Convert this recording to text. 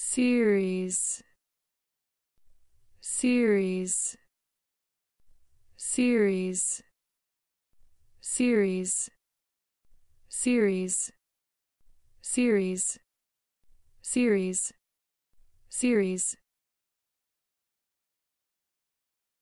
series series series series series series series series.